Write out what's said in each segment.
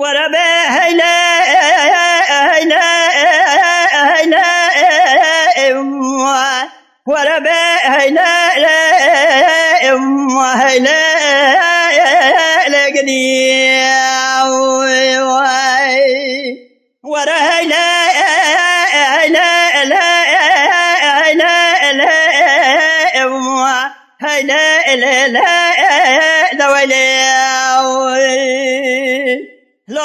وربا هلا هلا هلا وربا هلا هلا لقني ورا هلا هلا هلا هلا هلا هلا هلا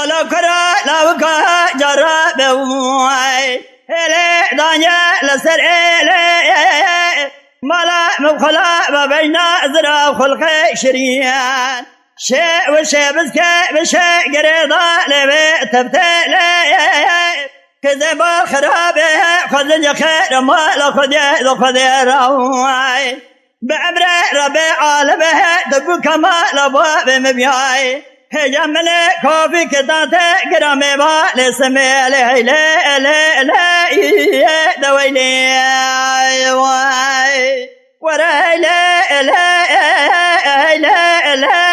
لكرا لوكا جرى بواي إلي دانيا لسر إلي ملا مبخلا ببين زرا خلق شريان شيء وشيء بزكى بشيء قريضة لبي تبتلي كذب الخرابة خذني خير ما لخذ لخذ رواي بأمر ربي عالمه دقو كما لباب مبياي يملي كوفي كتا تكرمي بالاسمي لي لي لي لي دويلي وراي لي لي لي لي لي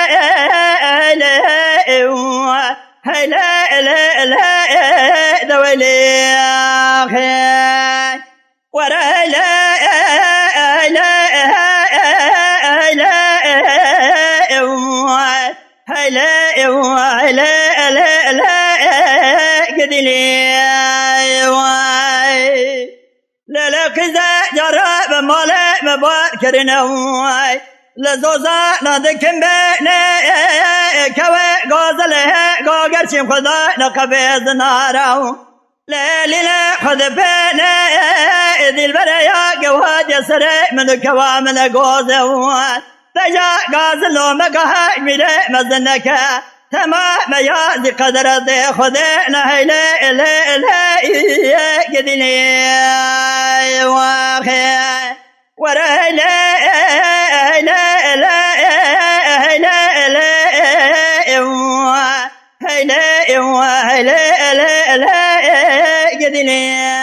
لي لي دويلي وراي لي لي لي ولا لا لا قدلي لا لا كذا جرى مالا مباركرنا لزوزا نادكم بنا كوا غازله غاغرشم خدا نقبض نارو لا لا خذ بنا ذي البرايا قواد يسرع من كوامل غوزه فجاء غازل ومقهى ملا مزنكه تمام يا ذي قدر ذي خذنا هيلا إلا إلا قدني واخي ورا لا لا لا لا لا لا لا لا قدني